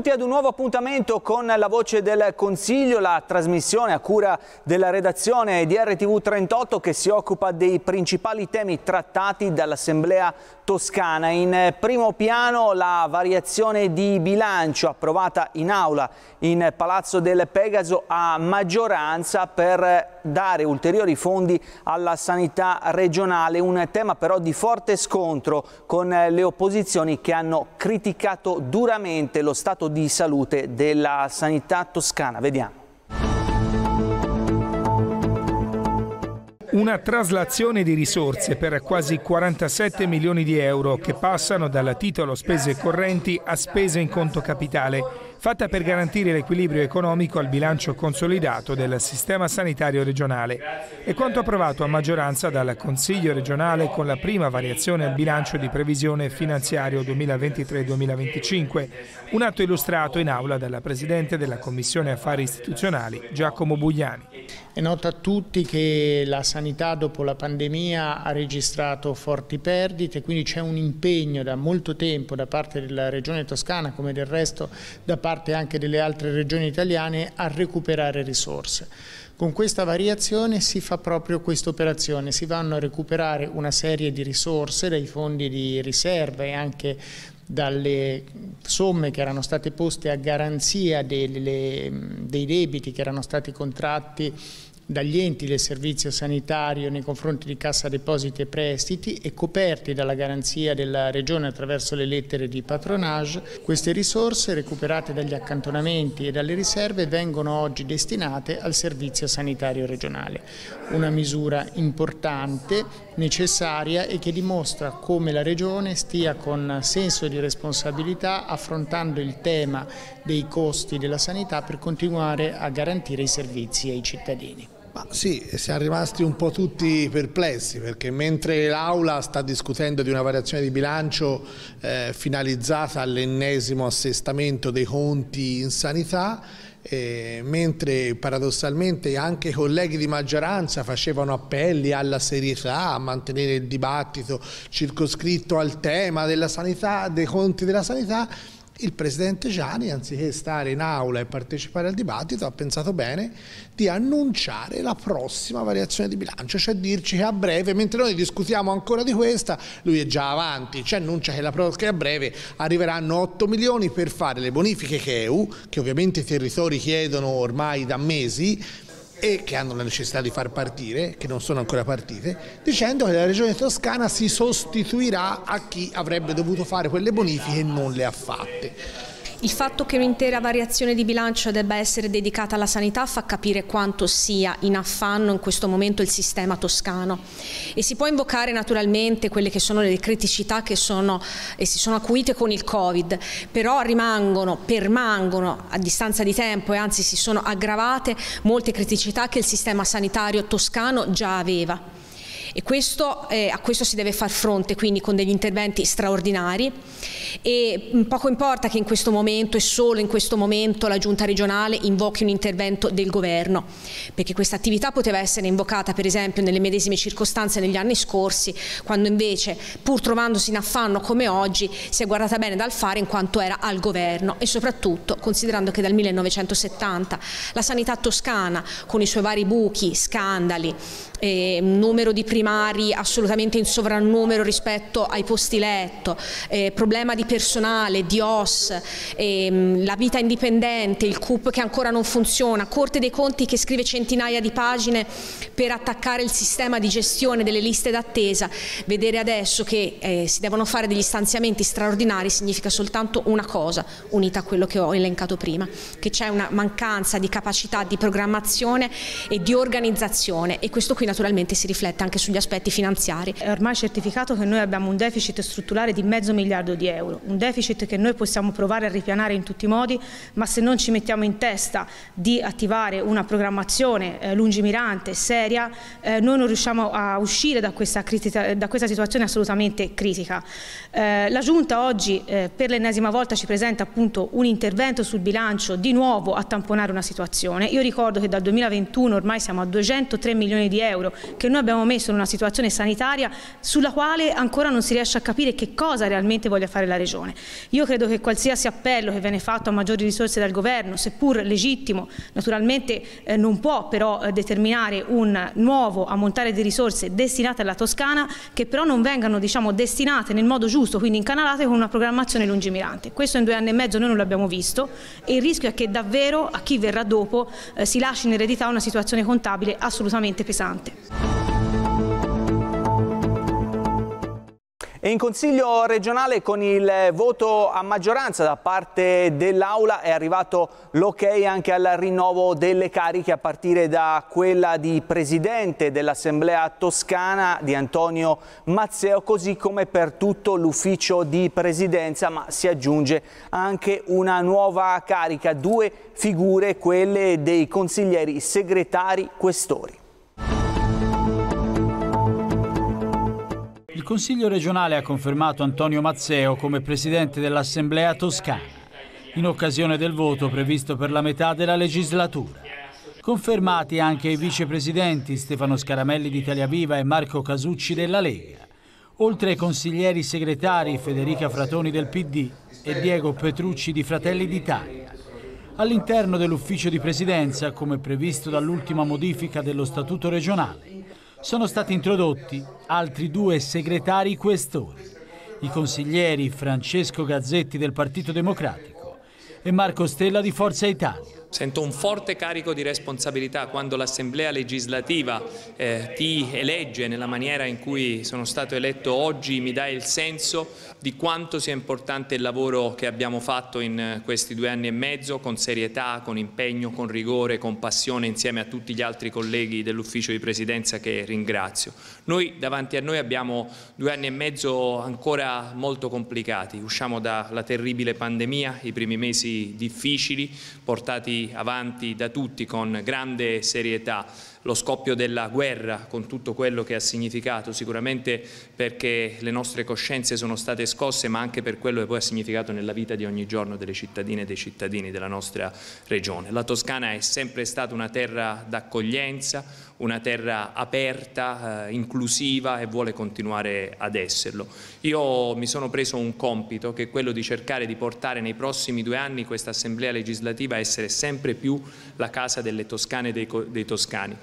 Benvenuti ad un nuovo appuntamento con la voce del Consiglio, la trasmissione a cura della redazione di RTV 38 che si occupa dei principali temi trattati dall'Assemblea toscana. In primo piano la variazione di bilancio approvata in aula in Palazzo del Pegaso a maggioranza per dare ulteriori fondi alla sanità regionale, un tema però di forte scontro con le opposizioni che hanno criticato duramente lo stato di salute della sanità toscana. Vediamo. Una traslazione di risorse per quasi 47 milioni di euro che passano dal titolo spese correnti a spese in conto capitale fatta per garantire l'equilibrio economico al bilancio consolidato del sistema sanitario regionale. È quanto approvato a maggioranza dal Consiglio regionale con la prima variazione al bilancio di previsione finanziario 2023-2025, un atto illustrato in aula dalla Presidente della Commissione Affari Istituzionali, Giacomo Bugliani. È noto a tutti che la sanità dopo la pandemia ha registrato forti perdite, quindi c'è un impegno da molto tempo da parte della Regione Toscana come del resto da parte anche delle altre regioni italiane a recuperare risorse. Con questa variazione si fa proprio questa operazione, si vanno a recuperare una serie di risorse dai fondi di riserva e anche dalle somme che erano state poste a garanzia delle, dei debiti che erano stati contratti dagli enti del servizio sanitario nei confronti di Cassa Depositi e Prestiti e coperti dalla garanzia della Regione attraverso le lettere di patronage. Queste risorse recuperate dagli accantonamenti e dalle riserve vengono oggi destinate al servizio sanitario regionale. Una misura importante, necessaria e che dimostra come la Regione stia con senso di responsabilità affrontando il tema dei costi della sanità per continuare a garantire i servizi ai cittadini. Ma sì, siamo rimasti un po' tutti perplessi perché mentre l'Aula sta discutendo di una variazione di bilancio eh, finalizzata all'ennesimo assestamento dei conti in sanità, eh, mentre paradossalmente anche i colleghi di maggioranza facevano appelli alla serietà, a mantenere il dibattito circoscritto al tema della sanità, dei conti della sanità, il Presidente Gianni, anziché stare in aula e partecipare al dibattito, ha pensato bene di annunciare la prossima variazione di bilancio, cioè dirci che a breve, mentre noi discutiamo ancora di questa, lui è già avanti, ci annuncia che, la, che a breve arriveranno 8 milioni per fare le bonifiche CHEU, che ovviamente i territori chiedono ormai da mesi, e che hanno la necessità di far partire, che non sono ancora partite, dicendo che la regione toscana si sostituirà a chi avrebbe dovuto fare quelle bonifiche e non le ha fatte. Il fatto che un'intera variazione di bilancio debba essere dedicata alla sanità fa capire quanto sia in affanno in questo momento il sistema toscano. E si può invocare naturalmente quelle che sono le criticità che sono e si sono acuite con il Covid, però rimangono, permangono a distanza di tempo e anzi si sono aggravate molte criticità che il sistema sanitario toscano già aveva e questo, eh, a questo si deve far fronte quindi con degli interventi straordinari. E poco importa che in questo momento e solo in questo momento la giunta regionale invochi un intervento del governo perché questa attività poteva essere invocata per esempio nelle medesime circostanze negli anni scorsi quando invece pur trovandosi in affanno come oggi si è guardata bene dal fare in quanto era al governo e soprattutto considerando che dal 1970 la sanità toscana con i suoi vari buchi, scandali, eh, numero di primari assolutamente in sovrannumero rispetto ai posti letto, eh, problema di personale, di OS, ehm, la vita indipendente, il CUP che ancora non funziona, Corte dei Conti che scrive centinaia di pagine per attaccare il sistema di gestione delle liste d'attesa, vedere adesso che eh, si devono fare degli stanziamenti straordinari significa soltanto una cosa, unita a quello che ho elencato prima, che c'è una mancanza di capacità di programmazione e di organizzazione. E questo qui naturalmente si riflette anche sugli aspetti finanziari. È ormai certificato che noi abbiamo un deficit strutturale di mezzo miliardo di euro, un deficit che noi possiamo provare a ripianare in tutti i modi, ma se non ci mettiamo in testa di attivare una programmazione eh, lungimirante, seria, eh, noi non riusciamo a uscire da questa, critica, da questa situazione assolutamente critica. Eh, la Giunta oggi eh, per l'ennesima volta ci presenta appunto un intervento sul bilancio di nuovo a tamponare una situazione. Io ricordo che dal 2021 ormai siamo a 203 milioni di euro euro che noi abbiamo messo in una situazione sanitaria sulla quale ancora non si riesce a capire che cosa realmente voglia fare la Regione. Io credo che qualsiasi appello che viene fatto a maggiori risorse dal Governo, seppur legittimo, naturalmente eh, non può però eh, determinare un nuovo ammontare di risorse destinate alla Toscana che però non vengano diciamo, destinate nel modo giusto, quindi incanalate con una programmazione lungimirante. Questo in due anni e mezzo noi non l'abbiamo visto e il rischio è che davvero a chi verrà dopo eh, si lasci in eredità una situazione contabile assolutamente pesante. E in Consiglio regionale con il voto a maggioranza da parte dell'Aula è arrivato l'ok anche al rinnovo delle cariche a partire da quella di Presidente dell'Assemblea Toscana di Antonio Mazzeo così come per tutto l'ufficio di Presidenza ma si aggiunge anche una nuova carica, due figure, quelle dei consiglieri segretari questori. Consiglio regionale ha confermato Antonio Mazzeo come presidente dell'Assemblea toscana, in occasione del voto previsto per la metà della legislatura. Confermati anche i vicepresidenti Stefano Scaramelli di Italia Viva e Marco Casucci della Lega, oltre ai consiglieri segretari Federica Fratoni del PD e Diego Petrucci di Fratelli d'Italia. All'interno dell'ufficio di presidenza, come previsto dall'ultima modifica dello Statuto regionale, sono stati introdotti altri due segretari questori, i consiglieri Francesco Gazzetti del Partito Democratico e Marco Stella di Forza Italia. Sento un forte carico di responsabilità quando l'Assemblea legislativa eh, ti elegge nella maniera in cui sono stato eletto oggi, mi dà il senso di quanto sia importante il lavoro che abbiamo fatto in questi due anni e mezzo, con serietà, con impegno, con rigore, con passione, insieme a tutti gli altri colleghi dell'ufficio di presidenza che ringrazio. Noi davanti a noi abbiamo due anni e mezzo ancora molto complicati, usciamo dalla terribile pandemia, i primi mesi difficili, portati avanti da tutti con grande serietà lo scoppio della guerra con tutto quello che ha significato, sicuramente perché le nostre coscienze sono state scosse, ma anche per quello che poi ha significato nella vita di ogni giorno delle cittadine e dei cittadini della nostra regione. La Toscana è sempre stata una terra d'accoglienza, una terra aperta, eh, inclusiva e vuole continuare ad esserlo. Io mi sono preso un compito che è quello di cercare di portare nei prossimi due anni questa Assemblea legislativa a essere sempre più la casa delle toscane e dei, dei toscani,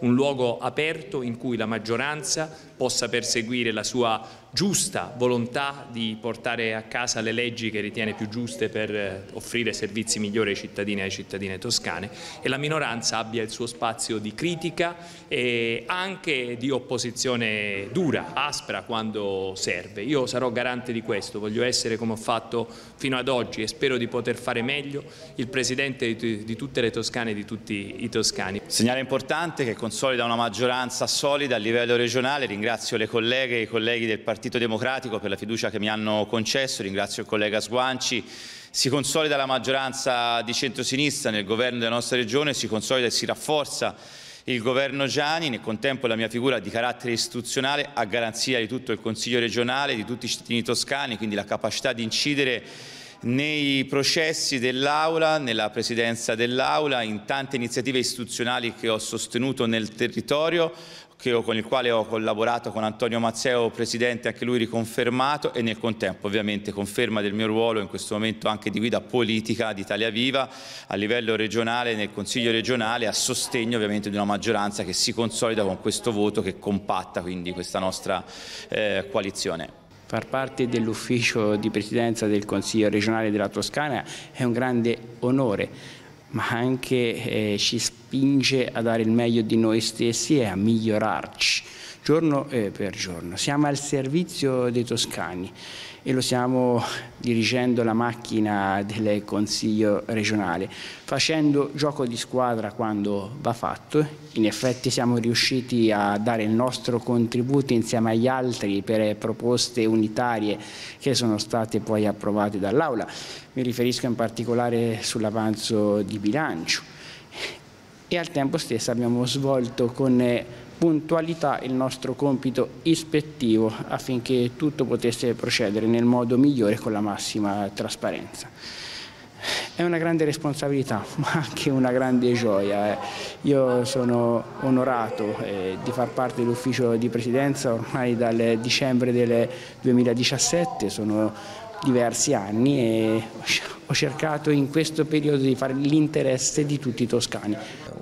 un luogo aperto in cui la maggioranza possa perseguire la sua giusta volontà di portare a casa le leggi che ritiene più giuste per eh, offrire servizi migliori ai cittadini e alle cittadine toscane e la minoranza abbia il suo spazio di critica e anche di opposizione dura, aspra quando serve. Io sarò garante di questo, voglio essere come ho fatto fino ad oggi e spero di poter fare meglio il Presidente di tutte le toscane e di tutti i toscani. Segnale importante che consolida una maggioranza solida a livello regionale, ringrazio le colleghe e i colleghi del Partito Democratico per la fiducia che mi hanno concesso, ringrazio il collega Sguanci. Si consolida la maggioranza di centrosinistra nel governo della nostra regione, si consolida e si rafforza il governo Gianni, nel contempo la mia figura di carattere istituzionale a garanzia di tutto il Consiglio regionale, di tutti i cittadini toscani, quindi la capacità di incidere nei processi dell'Aula, nella presidenza dell'Aula, in tante iniziative istituzionali che ho sostenuto nel territorio, con il quale ho collaborato con Antonio Mazzeo, Presidente, anche lui riconfermato e nel contempo ovviamente conferma del mio ruolo in questo momento anche di guida politica di Italia Viva a livello regionale, nel Consiglio regionale, a sostegno ovviamente di una maggioranza che si consolida con questo voto che compatta quindi questa nostra eh, coalizione. Far parte dell'ufficio di presidenza del Consiglio regionale della Toscana è un grande onore, ma anche eh, ci spinge a dare il meglio di noi stessi e a migliorarci giorno per giorno. Siamo al servizio dei toscani e lo stiamo dirigendo la macchina del Consiglio regionale, facendo gioco di squadra quando va fatto. In effetti siamo riusciti a dare il nostro contributo insieme agli altri per proposte unitarie che sono state poi approvate dall'Aula. Mi riferisco in particolare sull'avanzo di bilancio e al tempo stesso abbiamo svolto con puntualità il nostro compito ispettivo affinché tutto potesse procedere nel modo migliore con la massima trasparenza. È una grande responsabilità, ma anche una grande gioia. Eh. Io sono onorato eh, di far parte dell'ufficio di presidenza ormai dal dicembre del 2017, sono diversi anni e ho cercato in questo periodo di fare l'interesse di tutti i toscani.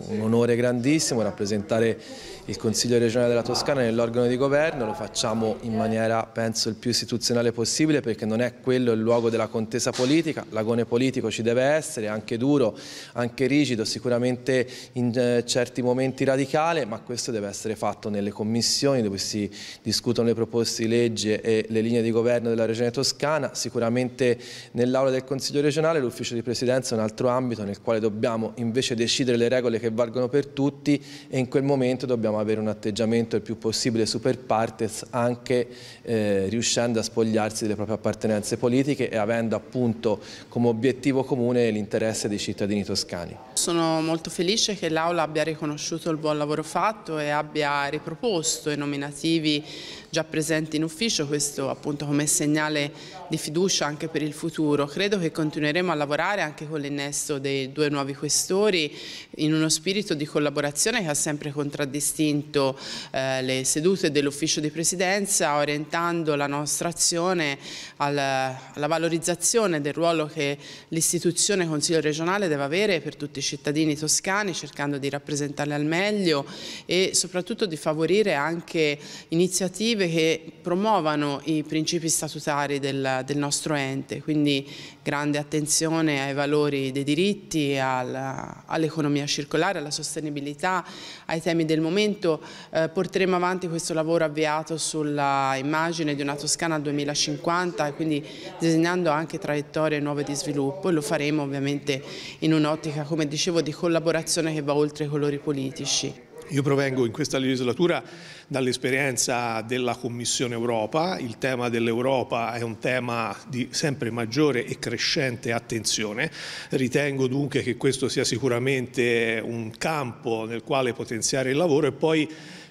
Un onore grandissimo rappresentare il Consiglio regionale della Toscana nell'organo di governo, lo facciamo in maniera penso il più istituzionale possibile perché non è quello il luogo della contesa politica, l'agone politico ci deve essere, anche duro, anche rigido, sicuramente in eh, certi momenti radicale, ma questo deve essere fatto nelle commissioni dove si discutono le proposte di legge e le linee di governo della regione toscana, sicuramente nell'aula del Consiglio regionale l'ufficio di presidenza è un altro ambito nel quale dobbiamo invece decidere le regole che valgono per tutti e in quel momento dobbiamo avere un atteggiamento il più possibile super partes anche eh, riuscendo a spogliarsi delle proprie appartenenze politiche e avendo appunto come obiettivo comune l'interesse dei cittadini toscani. Sono molto felice che l'Aula abbia riconosciuto il buon lavoro fatto e abbia riproposto i nominativi già presenti in ufficio, questo appunto come segnale di fiducia anche per il futuro. Credo che continueremo a lavorare anche con l'innesto dei due nuovi questori in uno spirito di collaborazione che ha sempre contraddistinto eh, le sedute dell'ufficio di presidenza, orientando la nostra azione alla, alla valorizzazione del ruolo che l'istituzione Consiglio regionale deve avere per tutti i cittadini toscani, cercando di rappresentarli al meglio e soprattutto di favorire anche iniziative che promuovano i principi statutari del, del nostro ente, quindi grande attenzione ai valori dei diritti, all'economia circolare, alla sostenibilità, ai temi del momento. Eh, porteremo avanti questo lavoro avviato sulla immagine di una Toscana 2050 e quindi disegnando anche traiettorie nuove di sviluppo e lo faremo ovviamente in un'ottica, come dicevo, di collaborazione che va oltre i colori politici. Io provengo in questa legislatura dall'esperienza della Commissione Europa, il tema dell'Europa è un tema di sempre maggiore e crescente attenzione, ritengo dunque che questo sia sicuramente un campo nel quale potenziare il lavoro e poi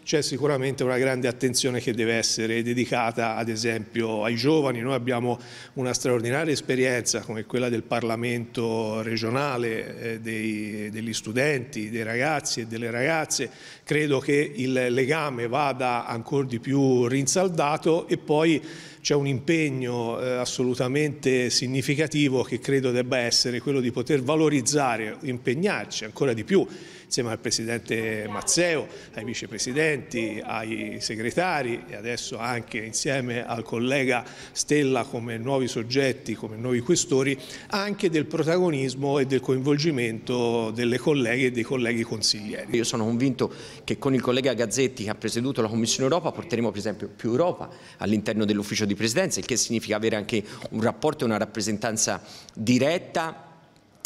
c'è sicuramente una grande attenzione che deve essere dedicata ad esempio ai giovani. Noi abbiamo una straordinaria esperienza come quella del Parlamento regionale, eh, dei, degli studenti, dei ragazzi e delle ragazze. Credo che il legame vada ancora di più rinsaldato e poi c'è un impegno eh, assolutamente significativo che credo debba essere quello di poter valorizzare, impegnarci ancora di più insieme al Presidente Mazzeo, ai vicepresidenti, ai segretari e adesso anche insieme al collega Stella come nuovi soggetti, come nuovi questori, anche del protagonismo e del coinvolgimento delle colleghe e dei colleghi consiglieri. Io sono convinto che con il collega Gazzetti che ha presieduto la Commissione Europa porteremo per esempio più Europa all'interno dell'ufficio di presidenza, il che significa avere anche un rapporto e una rappresentanza diretta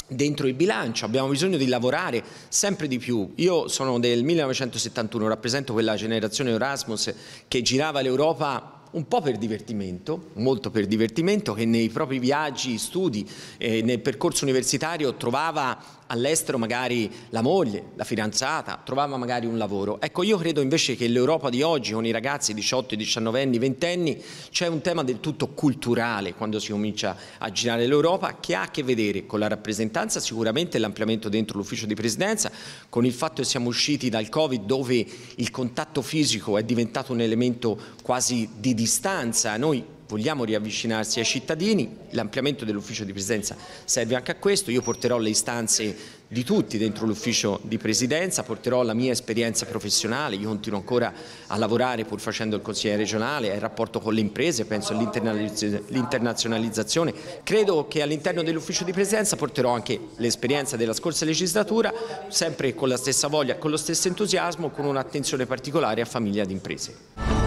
dentro il bilancio, abbiamo bisogno di lavorare sempre di più. Io sono del 1971, rappresento quella generazione Erasmus che girava l'Europa un po' per divertimento, molto per divertimento, che nei propri viaggi, studi, eh, nel percorso universitario trovava all'estero magari la moglie, la fidanzata, trovava magari un lavoro. Ecco, io credo invece che l'Europa di oggi, con i ragazzi 18, 19 anni, 20 anni, c'è un tema del tutto culturale quando si comincia a girare l'Europa che ha a che vedere con la rappresentanza, sicuramente l'ampliamento dentro l'ufficio di presidenza, con il fatto che siamo usciti dal Covid dove il contatto fisico è diventato un elemento quasi di distanza. Noi vogliamo riavvicinarsi ai cittadini, l'ampliamento dell'ufficio di presidenza serve anche a questo, io porterò le istanze di tutti dentro l'ufficio di presidenza, porterò la mia esperienza professionale, io continuo ancora a lavorare pur facendo il consigliere regionale, al rapporto con le imprese, penso all'internazionalizzazione, credo che all'interno dell'ufficio di presidenza porterò anche l'esperienza della scorsa legislatura, sempre con la stessa voglia, con lo stesso entusiasmo, con un'attenzione particolare a famiglie ed imprese.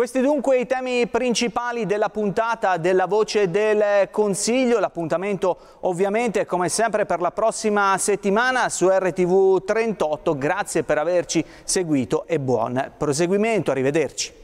Questi dunque i temi principali della puntata della Voce del Consiglio, l'appuntamento ovviamente come sempre per la prossima settimana su RTV 38, grazie per averci seguito e buon proseguimento, arrivederci.